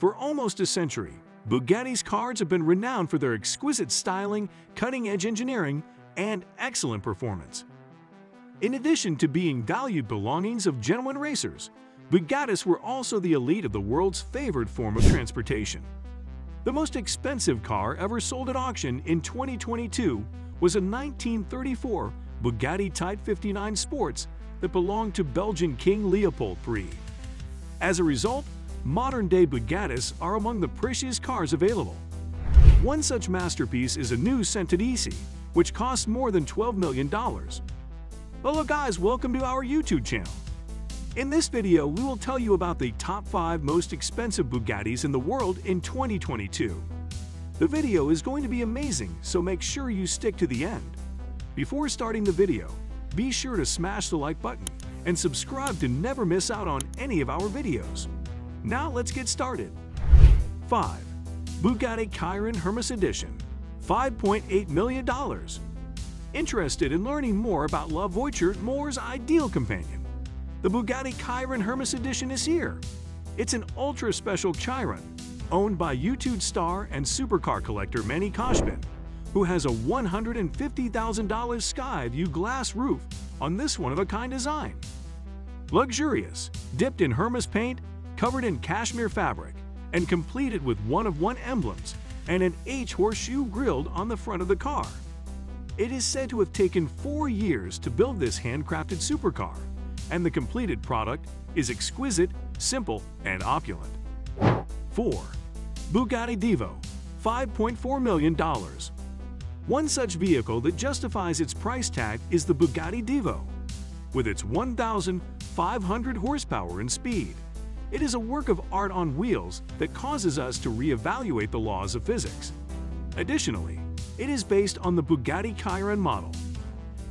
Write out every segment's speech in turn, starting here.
For almost a century, Bugatti's cars have been renowned for their exquisite styling, cutting-edge engineering, and excellent performance. In addition to being valued belongings of genuine racers, Bugattis were also the elite of the world's favored form of transportation. The most expensive car ever sold at auction in 2022 was a 1934 Bugatti Type 59 Sports that belonged to Belgian King Leopold III. As a result, modern-day Bugattis are among the priciest cars available. One such masterpiece is a new Centodieci, which costs more than $12 million. Hello guys, welcome to our YouTube channel. In this video, we will tell you about the top 5 most expensive Bugattis in the world in 2022. The video is going to be amazing, so make sure you stick to the end. Before starting the video, be sure to smash the like button and subscribe to never miss out on any of our videos. Now let's get started. 5. Bugatti Chiron Hermes Edition $5.8 million. Interested in learning more about La Voiture Noire's ideal companion? The Bugatti Chiron Hermes Edition is here. It's an ultra-special Chiron, owned by YouTube star and supercar collector Manny Khoshbin, who has a $150,000 Skyview glass roof on this one-of-a-kind design. Luxurious, dipped in Hermes paint covered in cashmere fabric and completed with one-of-one emblems and an H horseshoe grilled on the front of the car. It is said to have taken four years to build this handcrafted supercar, and the completed product is exquisite, simple, and opulent. 4. Bugatti Divo, $5.4 million. One such vehicle that justifies its price tag is the Bugatti Divo, With its 1,500 horsepower and speed, it is a work of art on wheels that causes us to reevaluate the laws of physics. Additionally, it is based on the Bugatti Chiron model.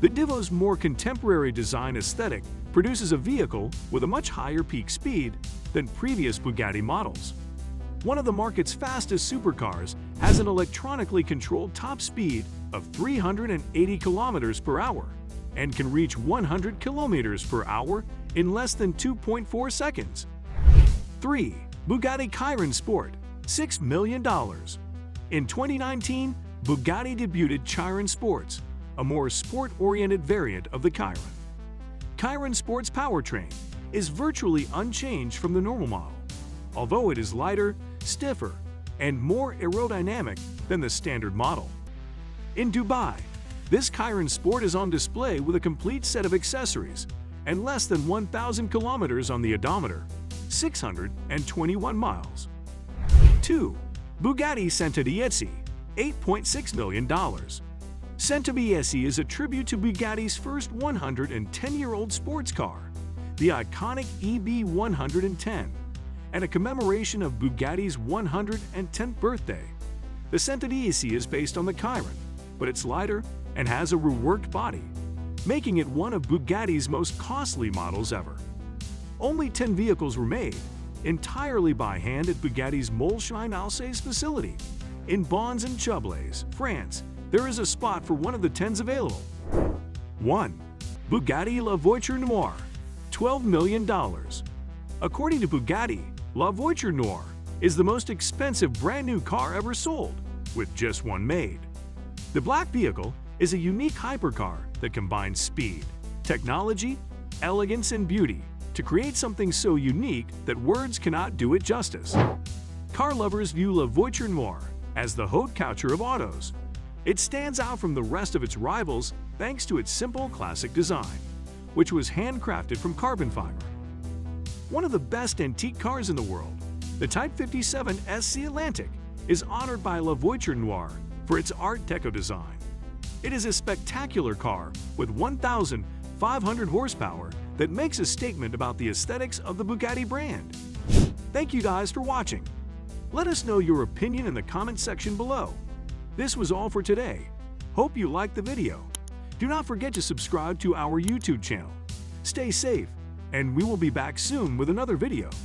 The Divo's more contemporary design aesthetic produces a vehicle with a much higher peak speed than previous Bugatti models. One of the market's fastest supercars has an electronically controlled top speed of 380 kilometers per hour and can reach 100 kilometers per hour in less than 2.4 seconds. 3. Bugatti Chiron Sport $6 million. In 2019, Bugatti debuted Chiron Sports, a more sport-oriented variant of the Chiron. Chiron Sport's powertrain is virtually unchanged from the normal model, although it is lighter, stiffer, and more aerodynamic than the standard model. In Dubai, this Chiron Sport is on display with a complete set of accessories and less than 1,000 kilometers on the odometer 621 miles. 2. Bugatti Centodieci, $8.6 million. Centodieci is a tribute to Bugatti's first 110-year-old sports car, the iconic EB110, and a commemoration of Bugatti's 110th birthday. The Centodieci is based on the Chiron, but it's lighter and has a reworked body, making it one of Bugatti's most costly models ever. Only 10 vehicles were made, entirely by hand at Bugatti's Molsheim-Alsace facility. In Bons-en-Chablais, France, there is a spot for one of the 10s available. 1. Bugatti La Voiture Noire $12 million. According to Bugatti, La Voiture Noire is the most expensive brand new car ever sold, with just one made. The black vehicle is a unique hypercar that combines speed, technology, elegance, and beauty to create something so unique that words cannot do it justice. Car lovers view La Voiture Noire as the haute couture of autos. It stands out from the rest of its rivals thanks to its simple classic design, which was handcrafted from carbon fiber. One of the best antique cars in the world, the Type 57 SC Atlantic, is honored by La Voiture Noire for its Art Deco design. It is a spectacular car with 1,500 horsepower that makes a statement about the aesthetics of the Bugatti brand. Thank you guys for watching. Let us know your opinion in the comment section below. This was all for today. Hope you liked the video. Do not forget to subscribe to our YouTube channel. Stay safe, and we will be back soon with another video.